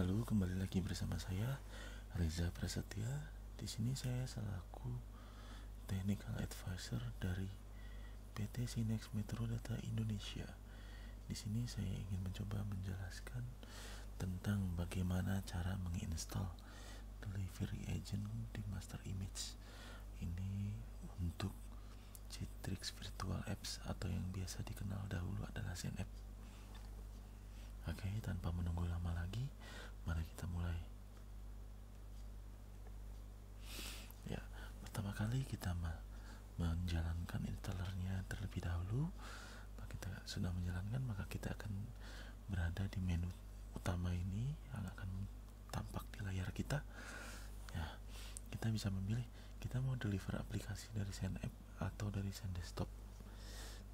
Halo, kembali lagi bersama saya Reza Prasetya. Di sini saya selaku Technical Advisor dari PT Sinex Metro Data Indonesia. Di sini saya ingin mencoba menjelaskan tentang bagaimana cara menginstal delivery agent di master image. Ini untuk Citrix Virtual Apps atau yang biasa dikenal dahulu adalah ZenApp. Oke, tanpa menunggu lama lagi, mari kita mulai. Ya, kali kita menjalankan installernya terlebih dahulu. Maka kita sudah menjalankan, maka kita akan berada di menu utama ini yang akan tampak di layar kita. Ya, kita bisa memilih kita mau deliver aplikasi dari App atau dari Zen Desktop.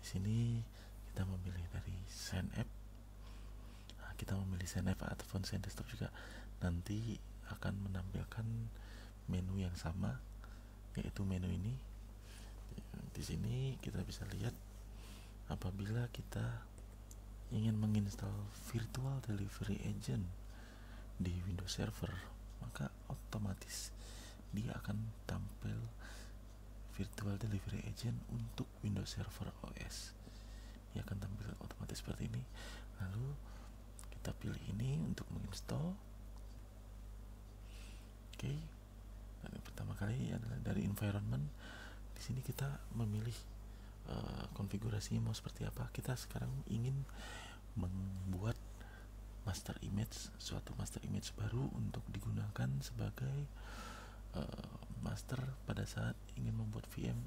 Di sini kita memilih dari App kita memilih Zenf ataupun Zen Desktop juga nanti akan menampilkan menu yang sama yaitu menu ini. Di sini kita bisa lihat apabila kita ingin menginstal virtual delivery agent di Windows Server maka otomatis dia akan tampil virtual delivery agent untuk Windows Server OS dia akan tampil otomatis seperti ini. Lalu kita pilih ini untuk menginstal. Oke. okay. Yang pertama kali adalah dari environment di sini kita memilih uh, konfigurasinya mau seperti apa. Kita sekarang ingin membuat master image suatu master image baru untuk digunakan sebagai uh, master pada saat ingin membuat VM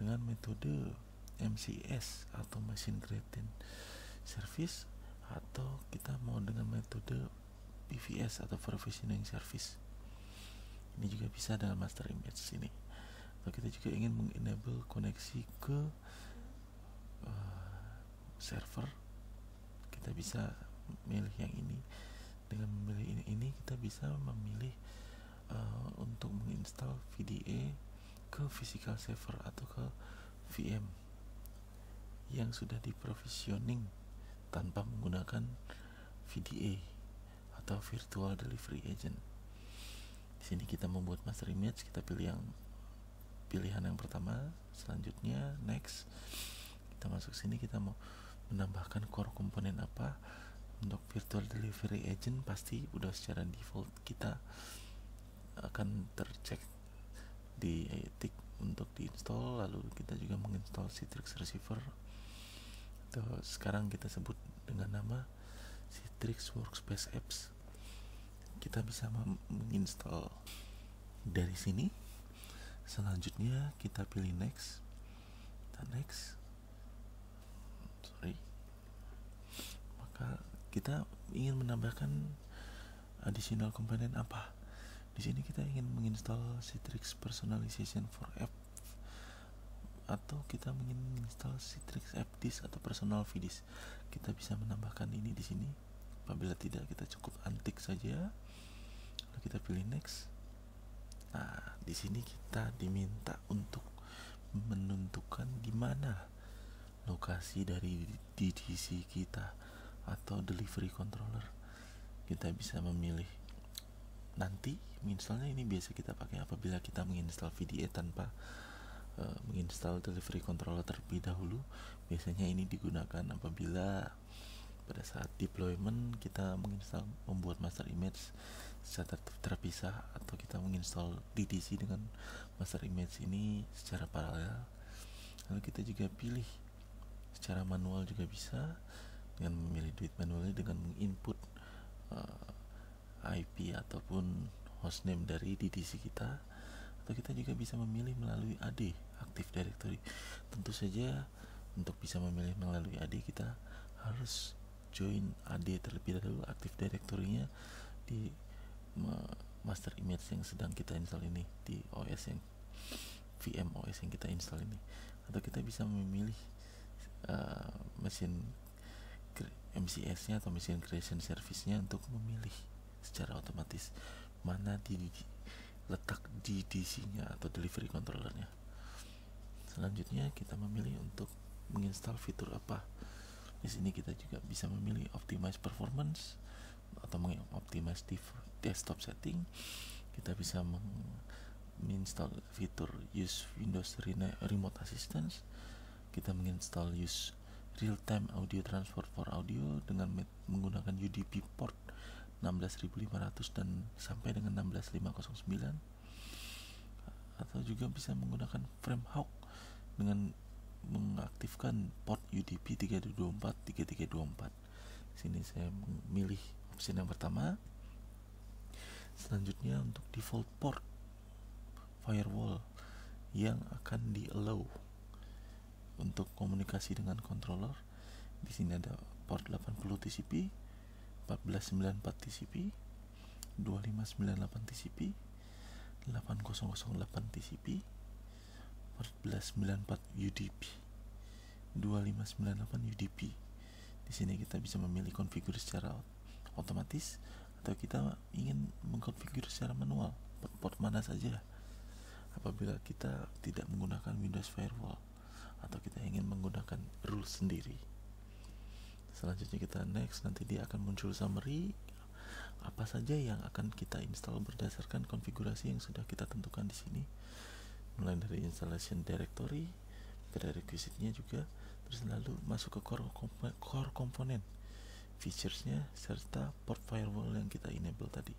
dengan metode MCS atau machine created service atau kita mau dengan metode PVS atau provisioning service ini juga bisa dengan master image sini atau kita juga ingin mengenable koneksi ke uh, server. Kita bisa memilih yang ini. Dengan memilih ini, ini kita bisa memilih uh, untuk menginstal VDA ke physical server atau ke VM yang sudah diprovisioning tanpa menggunakan VDA atau Virtual Delivery Agent. Di sini kita membuat master image, kita pilih yang pilihan yang pertama, selanjutnya next. Kita masuk sini kita mau menambahkan core komponen apa. Untuk virtual delivery agent pasti udah secara default kita akan tercek di tik untuk diinstal lalu kita juga menginstal Citrix receiver. Atau sekarang kita sebut dengan nama Citrix Workspace Apps kita bisa menginstal dari sini. Selanjutnya kita pilih next. Dan next. Sorry. Maka kita ingin menambahkan additional komponen apa? Di sini kita ingin menginstal Citrix Personalization for App atau kita ingin menginstal Citrix App Disk atau Personal VDisk kita bisa menambahkan ini di sini apabila tidak kita cukup antik saja lalu kita pilih next. Nah di sini kita diminta untuk menentukan di mana lokasi dari DDC kita atau delivery controller. Kita bisa memilih nanti misalnya ini biasa kita pakai apabila kita menginstal VDA tanpa uh, menginstal delivery controller terlebih dahulu biasanya ini digunakan apabila pada saat deployment kita menginstal membuat master image secara terpisah atau kita menginstal DDC dengan master image ini secara paralel. Lalu kita juga pilih secara manual juga bisa dengan memilih duit manualnya dengan menginput uh, eh, IP ataupun hostname dari DDC kita. Atau kita juga bisa memilih melalui AD Active Directory. Tentu saja untuk bisa memilih melalui AD kita harus join AD terlebih dahulu Active Directory-nya di master image yang sedang kita install ini di OS yang VM OS yang kita install ini atau kita bisa memilih uh, mesin MCS-nya atau mesin creation service-nya untuk memilih secara otomatis mana di letak di DC-nya atau delivery controllernya. Selanjutnya kita memilih untuk menginstal fitur apa. Di sini kita juga bisa memilih optimize performance, atau mengoptimize di desktop setting. Kita bisa menginstal fitur use Windows Remote Assistance. Kita menginstal use real time audio transfer for audio dengan menggunakan UDP port 16500 dan sampai dengan 16509 atau juga bisa menggunakan frame hawk dengan mengaktifkan port UDP 3224 3324 sini saya memilih opsi yang pertama. Selanjutnya untuk default port firewall yang akan di allow untuk komunikasi dengan controller. Di sini ada port 80 TCP 1494 TCP 2598 TCP 8008 TCP 1494 UDP 2598 UDP di sini kita bisa memilih konfigurasi secara otomatis atau kita ingin mengkonfigurasi secara manual. Port mana saja. Apabila kita tidak menggunakan Windows Firewall atau kita ingin menggunakan rules sendiri. Selanjutnya kita next nanti dia akan muncul summary. Apa saja yang akan kita install berdasarkan konfigurasi yang sudah kita tentukan di sini mulai dari installation directory prerequisite-nya juga terus lalu masuk ke core, core komponen featuresnya serta port firewall yang kita enable tadi.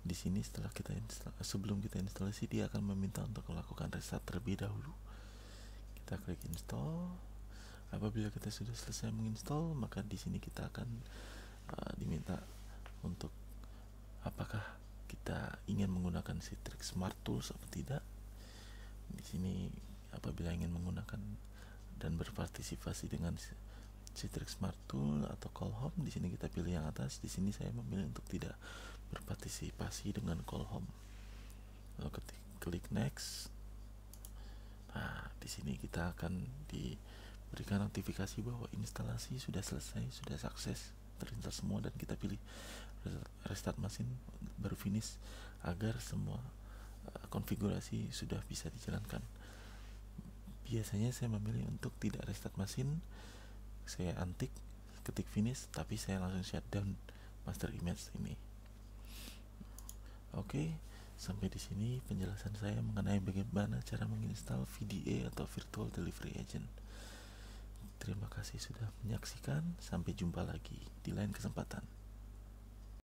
Di sini setelah kita install, sebelum kita instalasi dia akan meminta untuk melakukan restart terlebih dahulu. Kita klik install. Apabila kita sudah selesai menginstall maka di sini kita akan uh, diminta untuk apakah kita ingin menggunakan Citrix Smart Tools atau tidak sini apabila ingin menggunakan dan berpartisipasi dengan Citrix Smart Tool atau Call Home di sini kita pilih yang atas. Di sini saya memilih untuk tidak berpartisipasi dengan Call Home. Lalu ketik klik next. Nah di sini kita akan diberikan notifikasi bahwa instalasi sudah selesai sudah sukses terinstall semua dan kita pilih restart mesin baru finish agar semua konfigurasi sudah bisa dijalankan. Biasanya saya memilih untuk tidak restart mesin saya antik ketik finish tapi saya langsung shutdown master image ini. Oke sampai di sini penjelasan saya mengenai bagaimana cara menginstal VDA atau Virtual Delivery Agent. Terima kasih sudah menyaksikan sampai jumpa lagi di lain kesempatan